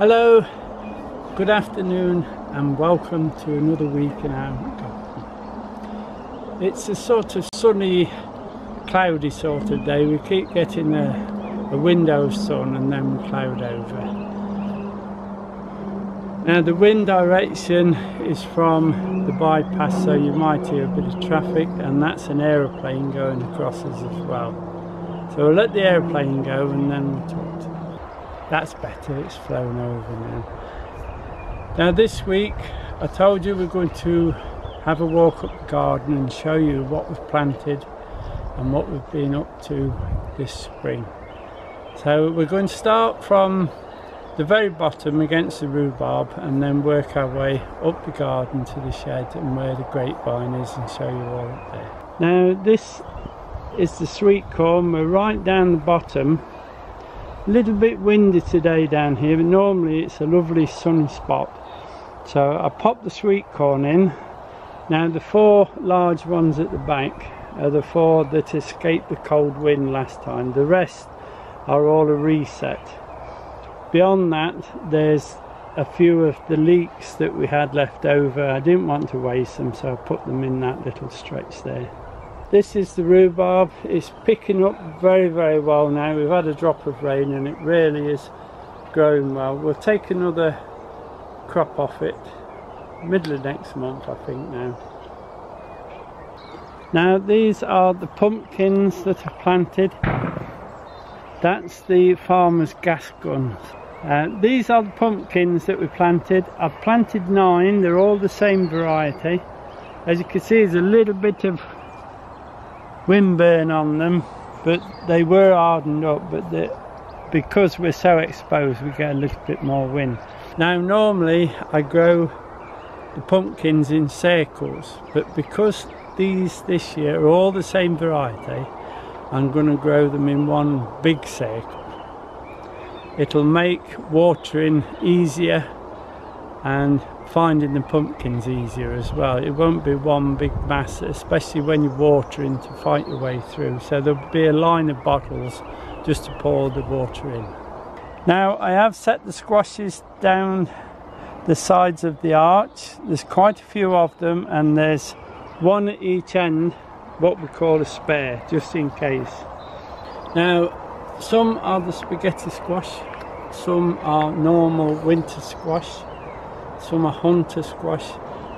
Hello, good afternoon and welcome to another week in our garden. It's a sort of sunny, cloudy sort of day. We keep getting a, a window of sun and then cloud over. Now the wind direction is from the bypass so you might hear a bit of traffic and that's an aeroplane going across us as well. So we'll let the aeroplane go and then we'll talk. That's better, it's flown over now. Now this week I told you we're going to have a walk up the garden and show you what we've planted and what we've been up to this spring. So we're going to start from the very bottom against the rhubarb and then work our way up the garden to the shed and where the grapevine is and show you all up there. Now this is the sweet corn, we're right down the bottom a little bit windy today down here but normally it's a lovely sunny spot. So I popped the sweet corn in. Now the four large ones at the back are the four that escaped the cold wind last time. The rest are all a reset. Beyond that there's a few of the leeks that we had left over. I didn't want to waste them so I put them in that little stretch there this is the rhubarb. It's picking up very, very well now. We've had a drop of rain and it really is growing well. We'll take another crop off it middle of next month, I think now. Now these are the pumpkins that are planted. That's the farmer's gas guns. Uh, these are the pumpkins that we planted. I've planted nine, they're all the same variety. As you can see, there's a little bit of wind burn on them but they were hardened up but the, because we're so exposed we get a little bit more wind. Now normally I grow the pumpkins in circles but because these this year are all the same variety I'm going to grow them in one big circle. It'll make watering easier and finding the pumpkins easier as well. It won't be one big mass, especially when you're watering to fight your way through. So there'll be a line of bottles just to pour the water in. Now I have set the squashes down the sides of the arch. There's quite a few of them and there's one at each end, what we call a spare, just in case. Now some are the spaghetti squash, some are normal winter squash some are hunter squash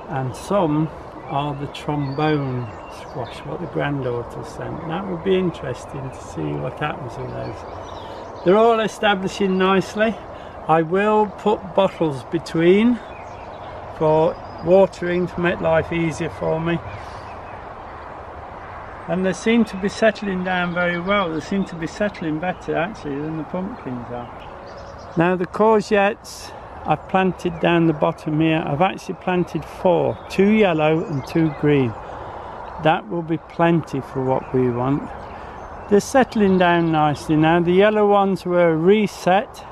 and some are the trombone squash what the granddaughter sent. That would be interesting to see what happens with those. They're all establishing nicely. I will put bottles between for watering to make life easier for me. And they seem to be settling down very well. They seem to be settling better actually than the pumpkins are. Now the courgettes I've planted down the bottom here. I've actually planted four two yellow and two green. That will be plenty for what we want. They're settling down nicely now. The yellow ones were reset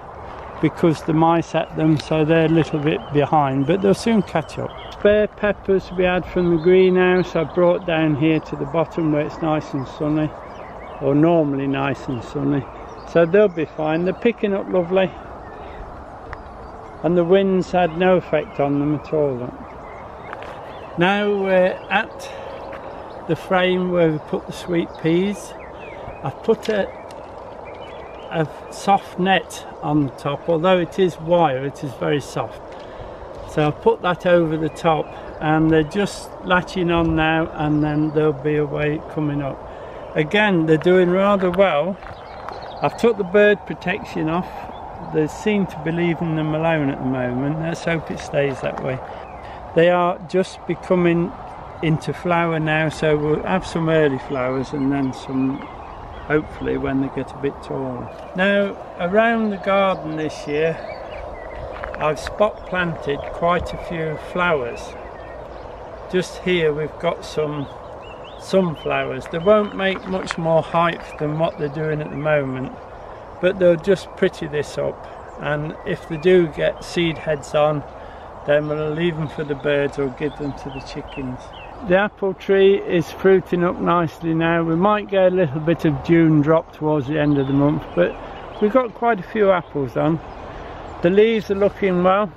because the mice ate them so they're a little bit behind but they'll soon catch up. Spare peppers we had from the greenhouse I brought down here to the bottom where it's nice and sunny or normally nice and sunny. So they'll be fine. They're picking up lovely and the winds had no effect on them at all. Now we're at the frame where we put the sweet peas. I've put a, a soft net on the top, although it is wire, it is very soft. So I've put that over the top and they're just latching on now and then there'll be a coming up. Again, they're doing rather well. I've took the bird protection off they seem to be leaving them alone at the moment. Let's hope it stays that way. They are just becoming into flower now, so we'll have some early flowers and then some hopefully when they get a bit taller. Now around the garden this year I've spot planted quite a few flowers. Just here we've got some sunflowers. They won't make much more height than what they're doing at the moment but they'll just pretty this up and if they do get seed heads on then we'll leave them for the birds or give them to the chickens. The apple tree is fruiting up nicely now. We might get a little bit of June drop towards the end of the month but we've got quite a few apples on. The leaves are looking well.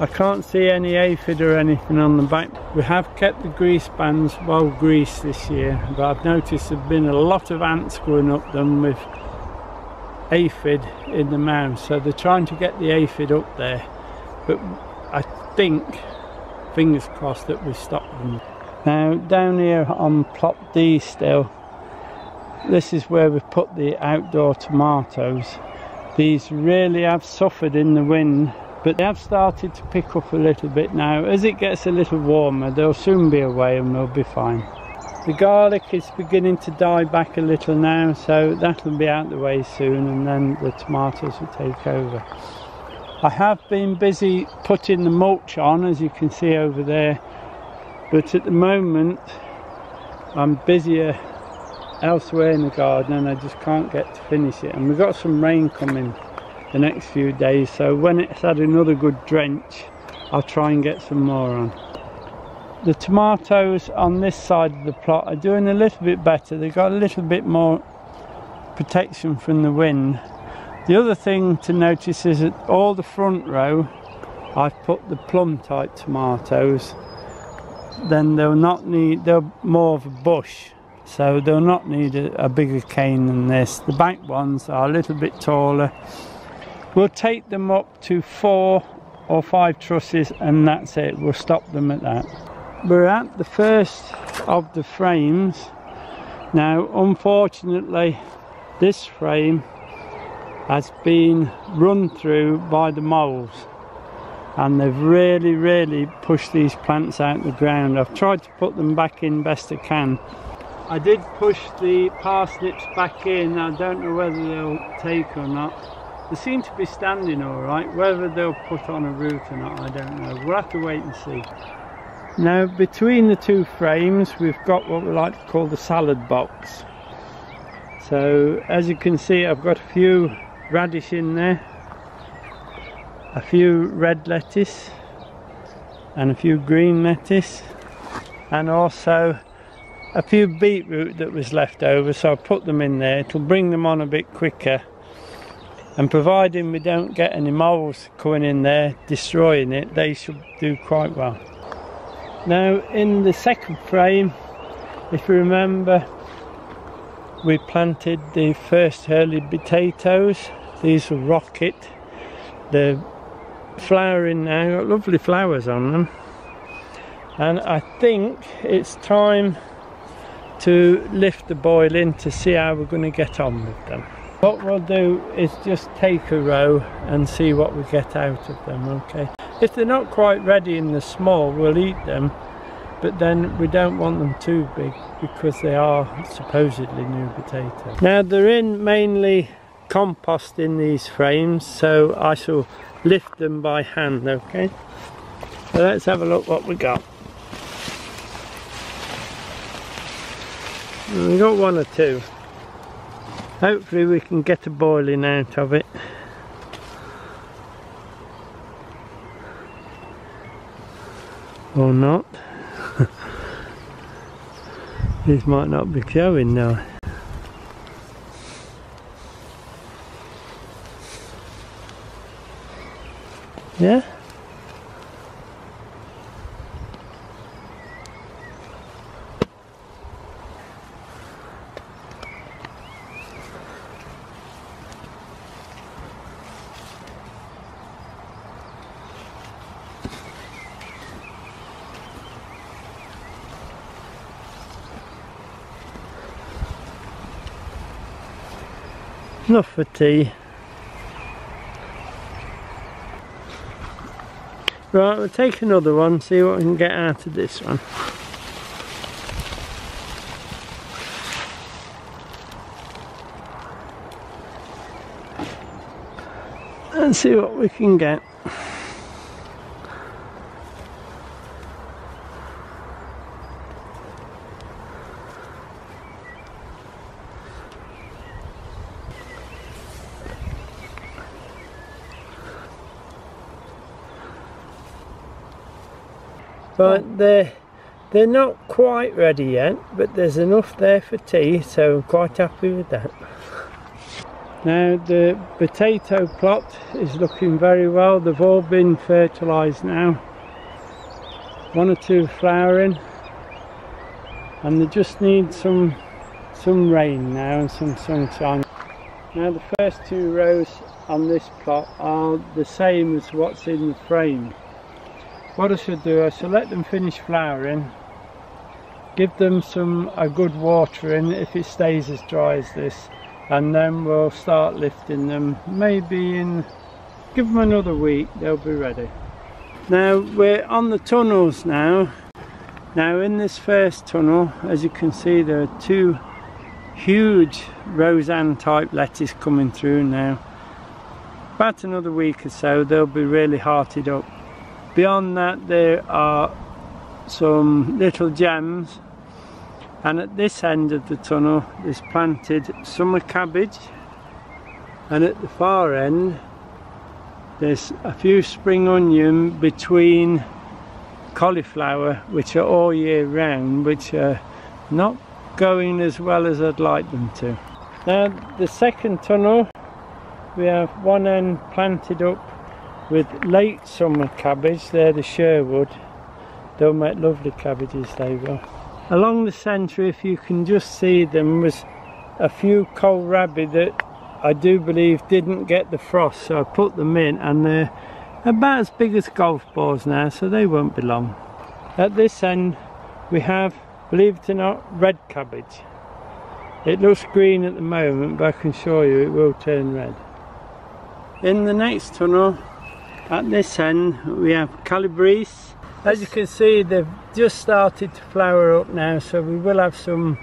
I can't see any aphid or anything on the back. We have kept the grease bands well greased this year, but I've noticed there's been a lot of ants growing up them with aphid in the mound. So they're trying to get the aphid up there. But I think, fingers crossed, that we've stopped them. Now down here on plot D still, this is where we put the outdoor tomatoes. These really have suffered in the wind but they have started to pick up a little bit now. As it gets a little warmer, they'll soon be away and they'll be fine. The garlic is beginning to die back a little now, so that'll be out the way soon and then the tomatoes will take over. I have been busy putting the mulch on, as you can see over there, but at the moment I'm busier elsewhere in the garden and I just can't get to finish it. And we've got some rain coming the next few days so when it's had another good drench I'll try and get some more on. The tomatoes on this side of the plot are doing a little bit better. They've got a little bit more protection from the wind. The other thing to notice is that all the front row I've put the plum type tomatoes then they'll not need they're more of a bush so they'll not need a, a bigger cane than this. The back ones are a little bit taller We'll take them up to four or five trusses and that's it. We'll stop them at that. We're at the first of the frames. Now, unfortunately, this frame has been run through by the moles and they've really really pushed these plants out of the ground I've tried to put them back in best I can I did push the parsnips back in I don't know whether they'll take or not they seem to be standing all right. Whether they'll put on a root or not, I don't know. We'll have to wait and see. Now, between the two frames, we've got what we like to call the salad box. So, as you can see, I've got a few radish in there, a few red lettuce, and a few green lettuce, and also a few beetroot that was left over. So I put them in there. It'll bring them on a bit quicker and providing we don't get any moles coming in there destroying it they should do quite well now in the second frame if you remember we planted the first early potatoes. These are rocket. They're flowering now. Got lovely flowers on them. And I think it's time to lift the boiling to see how we're going to get on with them. What we'll do is just take a row and see what we get out of them, okay? If they're not quite ready in the small, we'll eat them, but then we don't want them too big because they are supposedly new potatoes. Now they're in mainly compost in these frames, so I shall lift them by hand, okay? So let's have a look what we got. Mm, we got one or two hopefully we can get a boiling out of it or not. This might not be showing now. Yeah enough for tea. Right, we'll take another one, see what we can get out of this one. And see what we can get. But they're, they're not quite ready yet, but there's enough there for tea, so I'm quite happy with that. Now the potato plot is looking very well. They've all been fertilised now. One or two flowering and they just need some some rain now and some sunshine. Now the first two rows on this plot are the same as what's in the frame. What I should do, I should let them finish flowering, give them some a good watering if it stays as dry as this and then we'll start lifting them. Maybe in give them another week they'll be ready. Now we're on the tunnels now. Now in this first tunnel as you can see there are two huge Roseanne type lettuce coming through now. About another week or so they'll be really hearted up beyond that there are some little gems and at this end of the tunnel is planted summer cabbage and at the far end there's a few spring onion between cauliflower which are all year round which are not going as well as I'd like them to. Now the second tunnel we have one end planted up with late summer cabbage, they're the Sherwood. They'll make lovely cabbages they will. Along the centre, if you can just see them, was a few kohlrabi that I do believe didn't get the frost, so I put them in and they're about as big as golf balls now, so they won't be long. At this end, we have, believe it or not, red cabbage. It looks green at the moment, but I can show you it will turn red. In the next tunnel, at this end, we have calabrese as you can see, they've just started to flower up now, so we will have some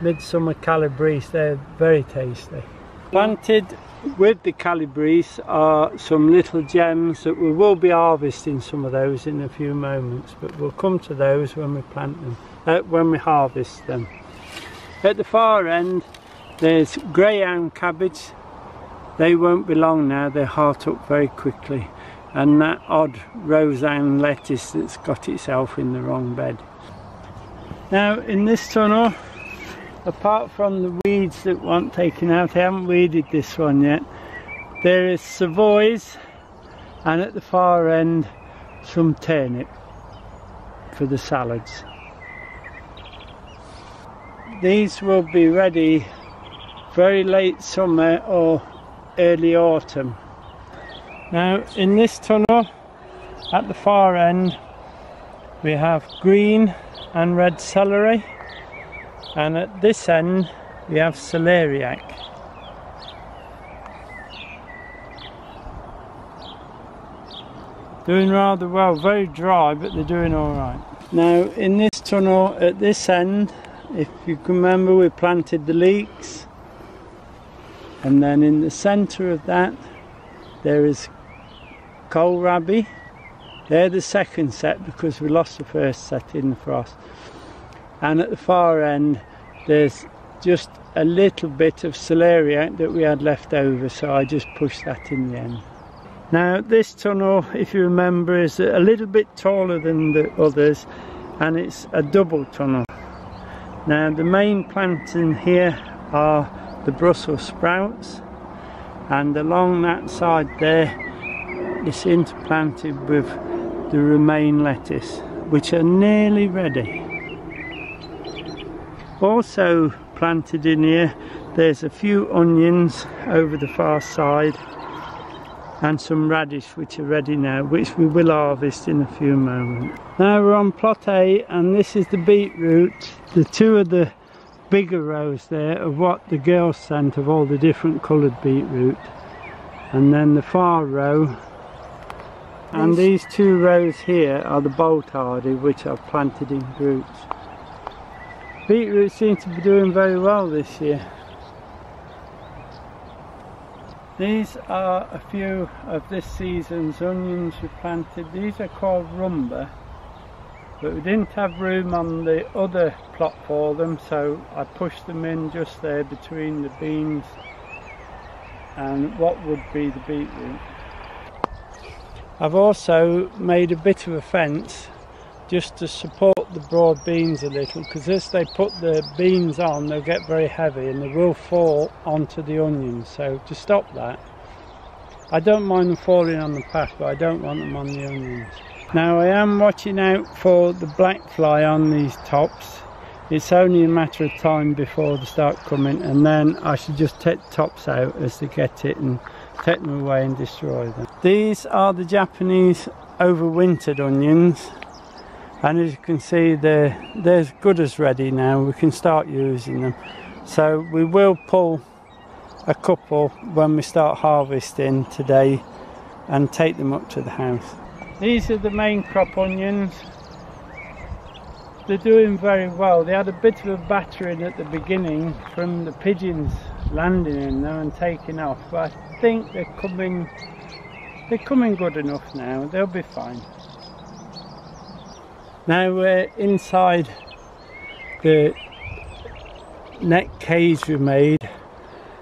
midsummer calabrese. They're very tasty. Planted with the calabrese are some little gems that we will be harvesting some of those in a few moments, but we'll come to those when we plant them, uh, when we harvest them. At the far end, there's greyhound cabbage. They won't be long now, they heart up very quickly and that odd Roseanne lettuce that's got itself in the wrong bed. Now in this tunnel, apart from the weeds that want taken out, I haven't weeded this one yet, there is Savoys and at the far end some turnip for the salads. These will be ready very late summer or early autumn now in this tunnel at the far end we have green and red celery and at this end we have celeriac. Doing rather well, very dry but they're doing alright. Now in this tunnel at this end if you can remember we planted the leeks and then in the centre of that there is kohlrabi. They're the second set because we lost the first set in the frost. And at the far end, there's just a little bit of celeriac that we had left over, so I just pushed that in the end. Now this tunnel, if you remember, is a little bit taller than the others and it's a double tunnel. Now the main plants in here are the Brussels sprouts and along that side there it's interplanted with the romaine lettuce which are nearly ready. Also planted in here there's a few onions over the far side and some radish which are ready now which we will harvest in a few moments. Now we're on plot A and this is the beetroot. The two of the bigger rows there of what the girls sent of all the different coloured beetroot and then the far row and these two rows here are the Boltardy which are planted in groups. Beetroot seems to be doing very well this year. These are a few of this season's onions we planted. These are called rumba but we didn't have room on the other plot for them so I pushed them in just there between the beans and what would be the beetroot. I've also made a bit of a fence just to support the broad beans a little because as they put the beans on they'll get very heavy and they will fall onto the onions so to stop that I don't mind them falling on the path but I don't want them on the onions now I am watching out for the black fly on these tops it's only a matter of time before they start coming and then I should just take tops out as they get it and take them away and destroy them. These are the Japanese overwintered onions and as you can see they're, they're as good as ready now we can start using them so we will pull a couple when we start harvesting today and take them up to the house. These are the main crop onions they're doing very well. They had a bit of a battering at the beginning from the pigeons landing in them and taking off, but I think they're coming they're coming good enough now. They'll be fine. Now we're inside the net cage we made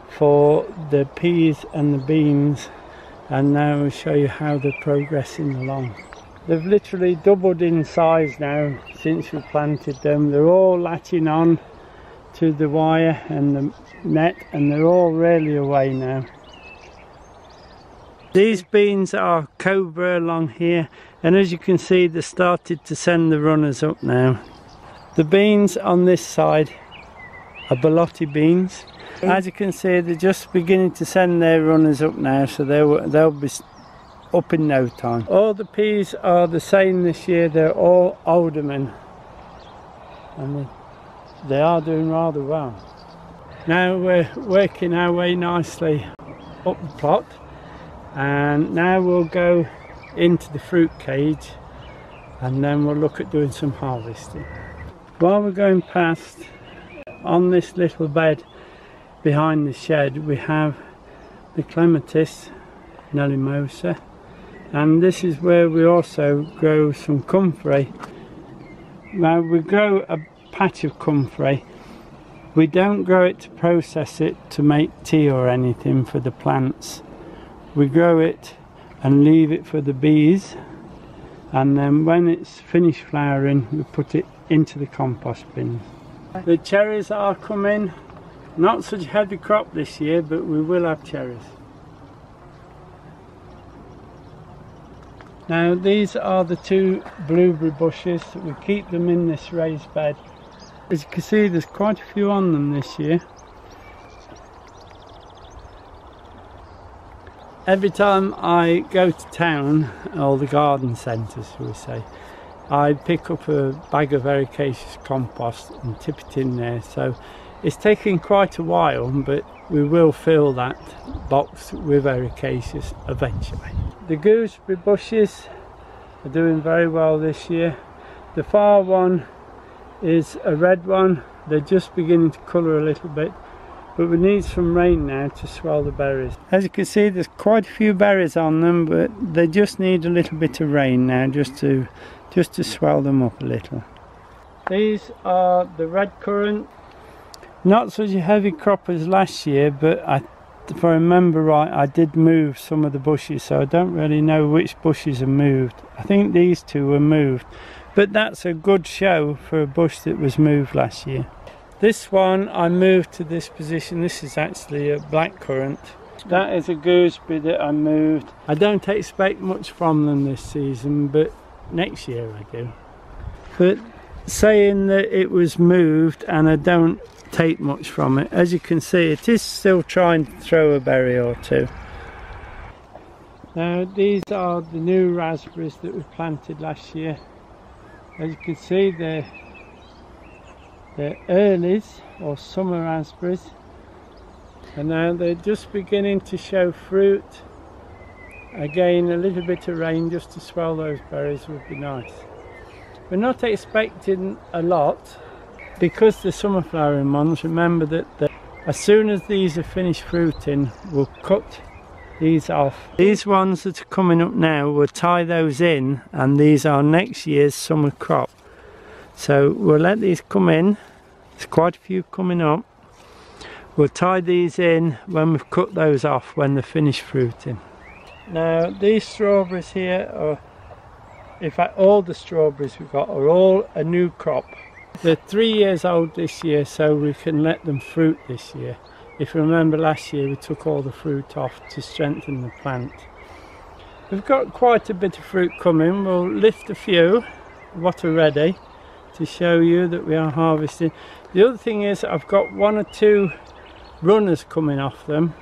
for the peas and the beans and now I'll show you how they're progressing along. They've literally doubled in size now since we planted them. They're all latching on to the wire and the net and they're all really away now. These beans are cobra along here and as you can see they started to send the runners up now. The beans on this side are Borlotti beans. As you can see they're just beginning to send their runners up now so they'll, they'll be up in no time. All the peas are the same this year, they're all alderman and they are doing rather well. Now we're working our way nicely up the plot and now we'll go into the fruit cage and then we'll look at doing some harvesting. While we're going past on this little bed behind the shed we have the clematis Nelly Moser and this is where we also grow some comfrey. Now we grow a patch of comfrey. We don't grow it to process it to make tea or anything for the plants. We grow it and leave it for the bees and then when it's finished flowering we put it into the compost bin. The cherries are coming not such a heavy crop this year but we will have cherries Now these are the two blueberry bushes. We keep them in this raised bed. As you can see there's quite a few on them this year. Every time I go to town, or the garden centre shall we say, I pick up a bag of ericaceous compost and tip it in there. So it's taking quite a while but we will fill that box with ericaceous eventually. The gooseberry bushes are doing very well this year. The far one is a red one. They're just beginning to colour a little bit but we need some rain now to swell the berries. As you can see there's quite a few berries on them but they just need a little bit of rain now just to just to swell them up a little. These are the red currant. Not such a heavy crop as last year but I if I remember right, I did move some of the bushes, so I don't really know which bushes are moved. I think these two were moved, but that's a good show for a bush that was moved last year. This one I moved to this position. This is actually a black currant. That is a gooseberry that I moved. I don't expect much from them this season, but next year I do. But saying that it was moved and I don't take much from it. As you can see, it is still trying to throw a berry or two. Now, these are the new raspberries that we planted last year. As you can see, they're, they're earlies or summer raspberries. And now they're just beginning to show fruit. Again, a little bit of rain just to swell those berries would be nice. We're not expecting a lot because the summer flowering ones, remember that the, as soon as these are finished fruiting, we'll cut these off. These ones that are coming up now, we'll tie those in and these are next year's summer crop. So we'll let these come in. There's quite a few coming up. We'll tie these in when we've cut those off when they're finished fruiting. Now these strawberries here are in fact all the strawberries we've got are all a new crop. They're three years old this year so we can let them fruit this year. If you remember last year we took all the fruit off to strengthen the plant. We've got quite a bit of fruit coming. We'll lift a few what are ready to show you that we are harvesting. The other thing is I've got one or two runners coming off them.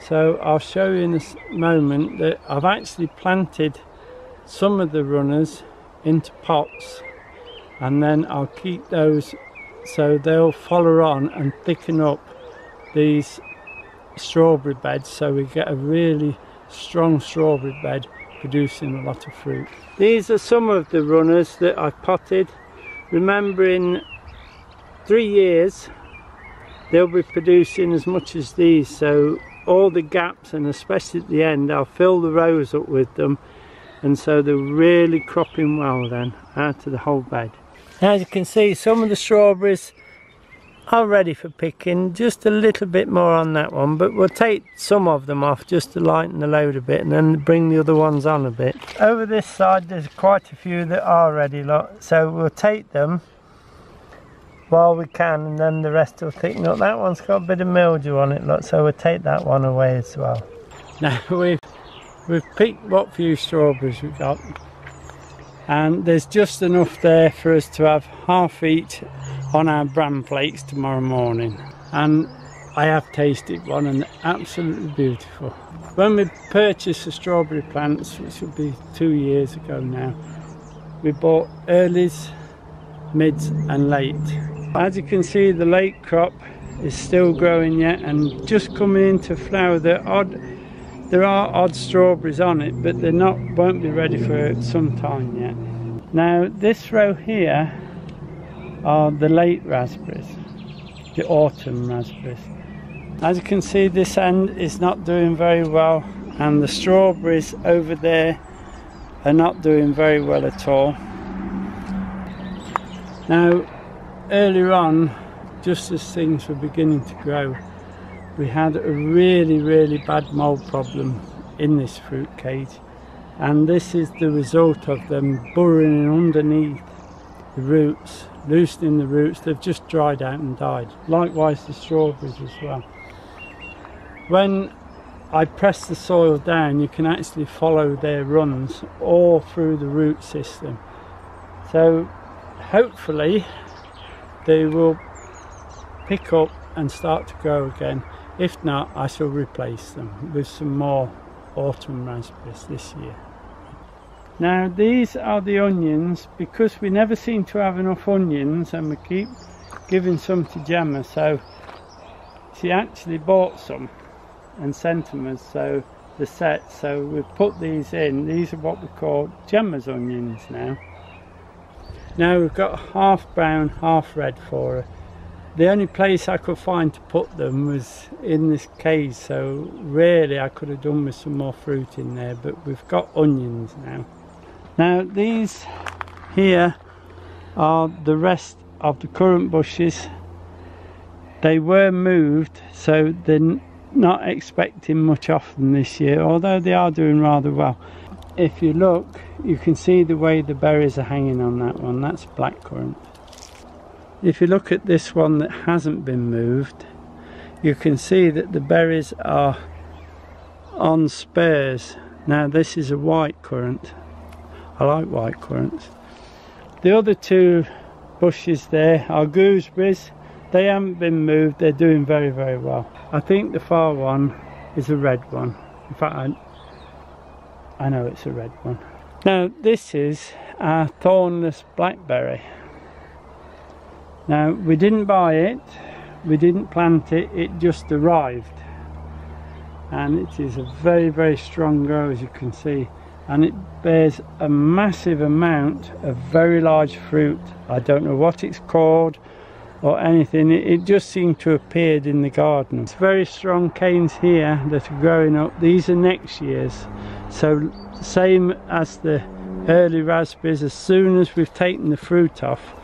So I'll show you in a moment that I've actually planted some of the runners into pots and then I'll keep those so they'll follow on and thicken up these strawberry beds so we get a really strong strawberry bed producing a lot of fruit. These are some of the runners that I potted. Remember in three years they'll be producing as much as these so all the gaps and especially at the end I'll fill the rows up with them and so they're really cropping well then out of the whole bed. As you can see some of the strawberries are ready for picking. Just a little bit more on that one but we'll take some of them off just to lighten the load a bit and then bring the other ones on a bit. Over this side there's quite a few that are ready lot so we'll take them while we can and then the rest will thicken up. That one's got a bit of mildew on it look so we'll take that one away as well. Now we've we've picked what few strawberries we've got and there's just enough there for us to have half each on our bran flakes tomorrow morning and I have tasted one and absolutely beautiful. When we purchased the strawberry plants, which would be two years ago now, we bought earlies, mids and late. As you can see the late crop is still growing yet and just coming into flower. the odd, there are odd strawberries on it but they're not won't be ready for some time yet. Now this row here are the late raspberries, the autumn raspberries. As you can see this end is not doing very well and the strawberries over there are not doing very well at all. Now earlier on, just as things were beginning to grow, we had a really really bad mold problem in this fruit cage and this is the result of them burrowing underneath the roots loosening the roots. They've just dried out and died. Likewise the strawberries as well. When I press the soil down you can actually follow their runs all through the root system. So hopefully they will pick up and start to grow again if not I shall replace them with some more autumn raspberries this year. Now these are the onions. Because we never seem to have enough onions and we keep giving some to Gemma so she actually bought some and sent them us so the set. So we've put these in. These are what we call Gemma's onions now. Now we've got half brown half red for her the only place I could find to put them was in this cage so really I could have done with some more fruit in there but we've got onions now now these here are the rest of the currant bushes. They were moved so they're not expecting much off them this year although they are doing rather well. If you look you can see the way the berries are hanging on that one, that's blackcurrant. If you look at this one that hasn't been moved you can see that the berries are on spurs. Now this is a white currant I like white currants. The other two bushes there are gooseberries. They haven't been moved, they're doing very, very well. I think the far one is a red one. In fact, I, I know it's a red one. Now, this is our thornless blackberry. Now, we didn't buy it, we didn't plant it, it just arrived. And it is a very, very strong grow, as you can see and it bears a massive amount of very large fruit. I don't know what it's called or anything. It, it just seemed to have appeared in the garden. It's very strong canes here that are growing up. These are next year's. So same as the early raspberries, as soon as we've taken the fruit off,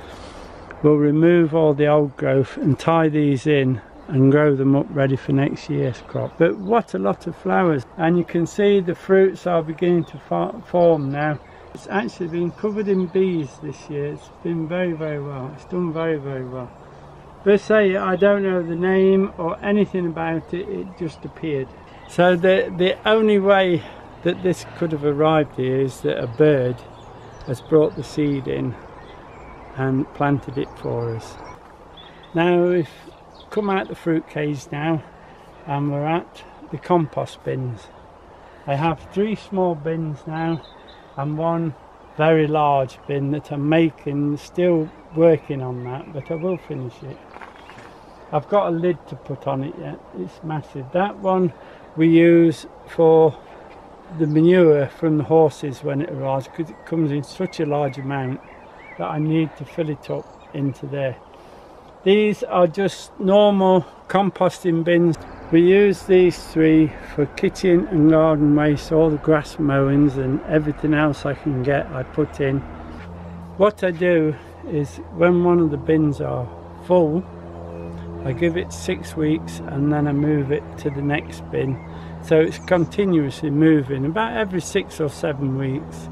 we'll remove all the old growth and tie these in and grow them up ready for next year's crop. But what a lot of flowers. And you can see the fruits are beginning to form now. It's actually been covered in bees this year. It's been very, very well. It's done very, very well. But say I don't know the name or anything about it, it just appeared. So the, the only way that this could have arrived here is that a bird has brought the seed in and planted it for us. Now we've come out the fruit cage now and we're at the compost bins. I have three small bins now and one very large bin that I'm making, still working on that, but I will finish it. I've got a lid to put on it yet, it's massive. That one we use for the manure from the horses when it arrives because it comes in such a large amount that I need to fill it up into there. These are just normal composting bins. We use these three for kitchen and garden waste, all the grass mowings and everything else I can get I put in. What I do is when one of the bins are full, I give it six weeks and then I move it to the next bin. So it's continuously moving about every six or seven weeks.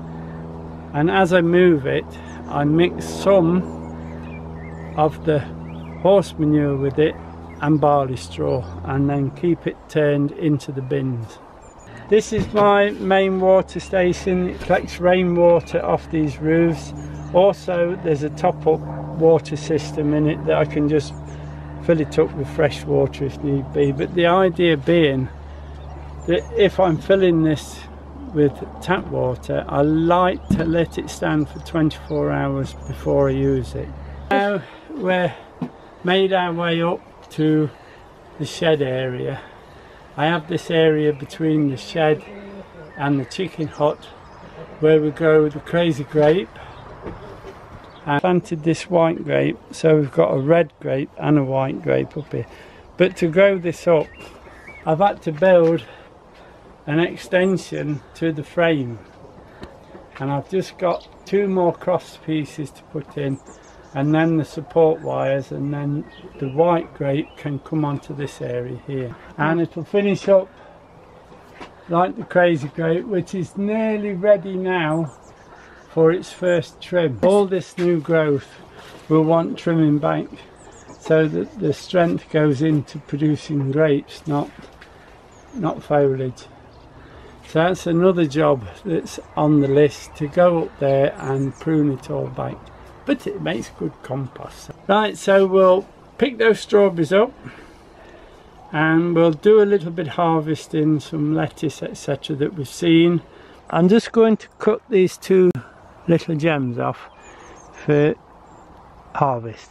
And as I move it, I mix some of the horse manure with it and barley straw and then keep it turned into the bins. This is my main water station. It collects rainwater off these roofs. Also, there's a top-up water system in it that I can just fill it up with fresh water if need be. But the idea being that if I'm filling this with tap water I like to let it stand for 24 hours before I use it. Now we're made our way up to the shed area. I have this area between the shed and the chicken hut where we grow the crazy grape. I planted this white grape so we've got a red grape and a white grape up here. But to grow this up I've had to build an extension to the frame and I've just got two more cross pieces to put in and then the support wires and then the white grape can come onto this area here and it will finish up like the crazy grape which is nearly ready now for its first trim. All this new growth will want trimming back so that the strength goes into producing grapes not not foliage. So that's another job that's on the list to go up there and prune it all back. But it makes good compost. Right, so we'll pick those strawberries up and we'll do a little bit harvesting, some lettuce etc that we've seen. I'm just going to cut these two little gems off for harvest.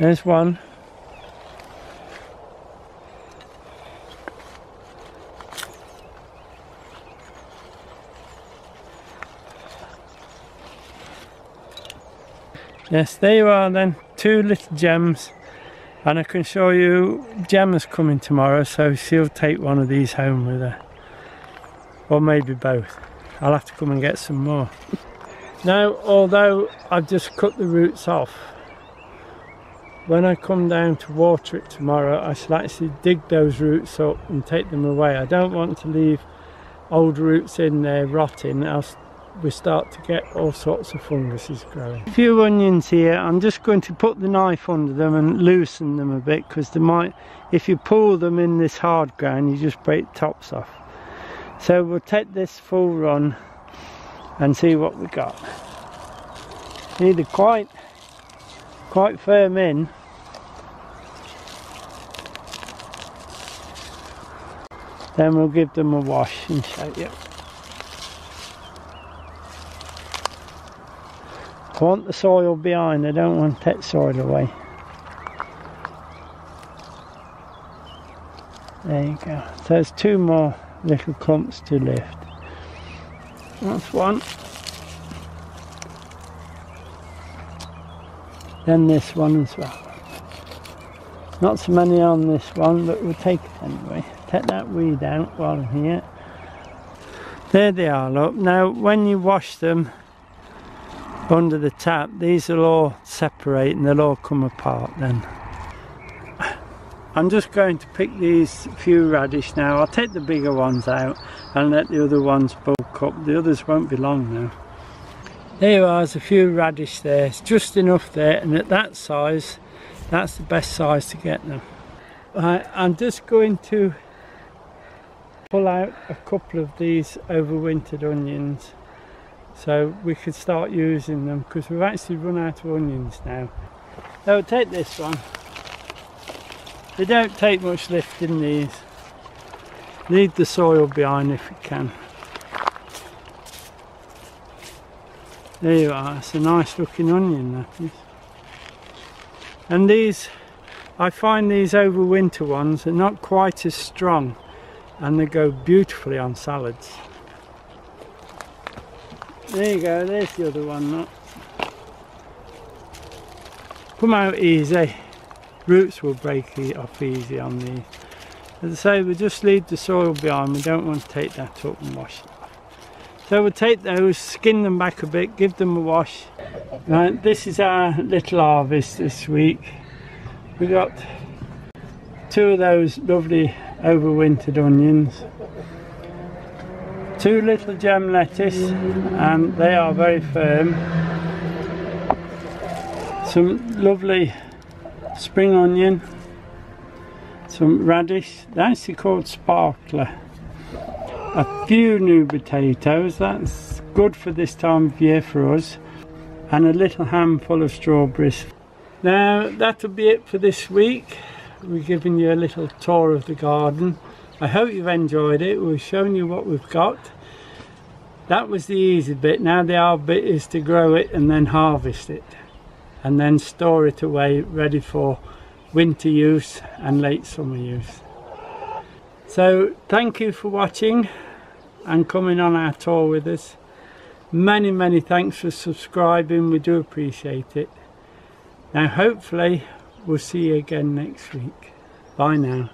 There's one. Yes, there you are then, two little gems. And I can show you Gemma's coming tomorrow, so she'll take one of these home with her. Or maybe both. I'll have to come and get some more. Now, although I've just cut the roots off, when I come down to water it tomorrow, I shall actually dig those roots up and take them away. I don't want to leave old roots in there rotting, we start to get all sorts of funguses growing. A few onions here, I'm just going to put the knife under them and loosen them a bit because they might, if you pull them in this hard ground you just break tops off. So we'll take this full run and see what we got. Need quite, quite firm in. Then we'll give them a wash and show you. I want the soil behind, I don't want that soil away. There you go. So there's two more little clumps to lift. That's one. Then this one as well. Not so many on this one, but we'll take it anyway. Take that weed out while I'm here. There they are, look. Now, when you wash them, under the tap these will all separate and they'll all come apart then I'm just going to pick these few radish now. I'll take the bigger ones out and let the other ones bulk up. The others won't be long now. There you are, a few radish there. It's just enough there and at that size, that's the best size to get them. Right, I'm just going to pull out a couple of these overwintered onions so we could start using them because we've actually run out of onions now. So take this one. They don't take much lifting these. Leave the soil behind if you can. There you are, it's a nice looking onion that is. And these, I find these overwinter ones are not quite as strong and they go beautifully on salads. There you go, there's the other one. Look. Come out easy. Roots will break off easy on these. As I say, we just leave the soil behind. We don't want to take that up and wash it. So we'll take those, skin them back a bit, give them a wash. Right, this is our little harvest this week. We got two of those lovely overwintered onions two little gem lettuce and they are very firm. Some lovely spring onion some radish. They're called sparkler. A few new potatoes that's good for this time of year for us and a little handful of strawberries. Now that'll be it for this week. We're giving you a little tour of the garden I hope you've enjoyed it. We've shown you what we've got. That was the easy bit. Now the hard bit is to grow it and then harvest it. And then store it away ready for winter use and late summer use. So thank you for watching and coming on our tour with us. Many, many thanks for subscribing. We do appreciate it. Now hopefully we'll see you again next week. Bye now.